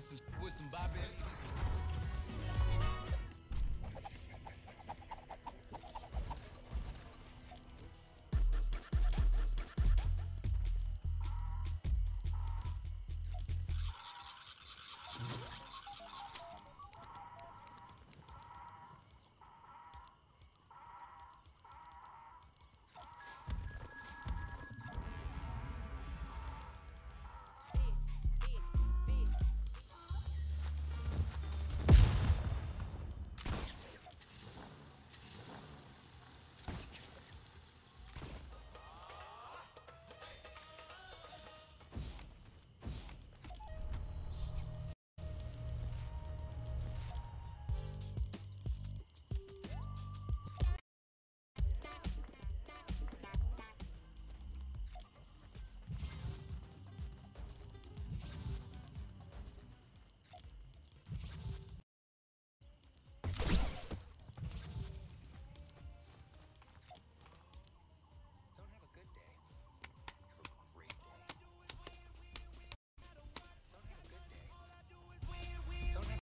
some with some Bobby.